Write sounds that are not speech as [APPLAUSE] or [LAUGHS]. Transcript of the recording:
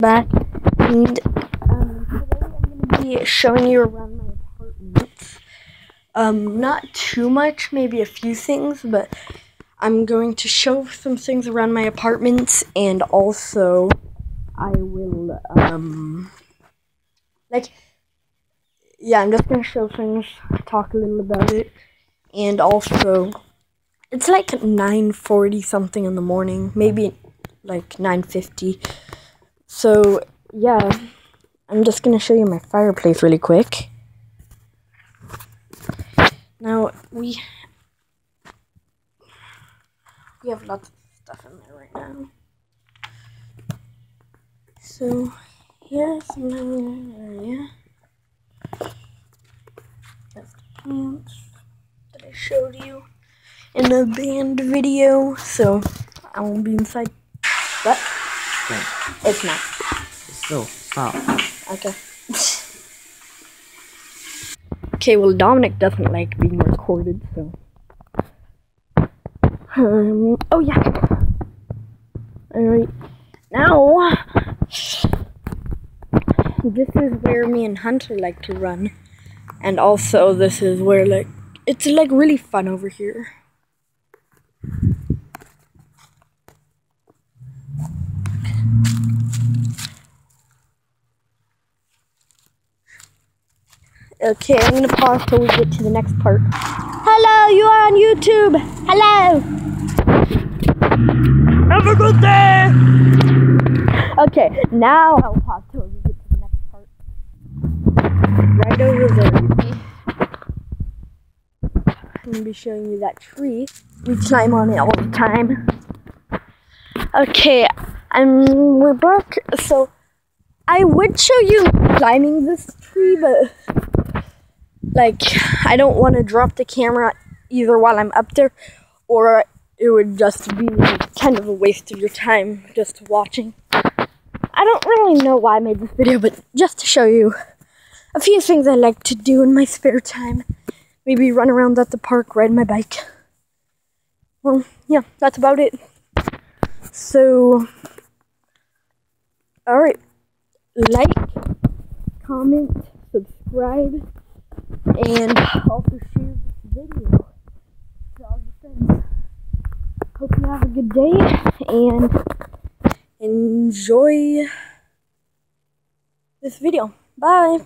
back and um, today I'm going to be showing you around my apartment. Um, not too much, maybe a few things, but I'm going to show some things around my apartment and also I will, um, like, yeah, I'm just going to show things, talk a little about it, and also, it's like 9.40 something in the morning, maybe like 9.50 so, yeah, I'm just going to show you my fireplace really quick. Now, we we have lots of stuff in there right now. So, here's my area. That's the plants that I showed you in the band video. So, I won't be inside. What? It's not. Still, stop. Okay. [LAUGHS] okay, well, Dominic doesn't like being recorded, so. Um, oh, yeah. Alright. Now, this is where me and Hunter like to run. And also, this is where, like, it's, like, really fun over here. Okay, I'm gonna pause till we get to the next part. Hello, you are on YouTube. Hello. Have a good day. Okay, now I'll pause till we get to the next part. Right over there. I'm gonna be showing you that tree. We climb on it all the time. Okay, and we're back. So I would show you climbing this tree, but like I don't want to drop the camera either while I'm up there or it would just be kind of a waste of your time just watching. I don't really know why I made this video, but just to show you a few things I like to do in my spare time. Maybe run around at the park, ride my bike. Well, yeah, that's about it. So, alright, like, comment, subscribe, and also share this video to all your friends. Hope you have a good day and enjoy this video. Bye.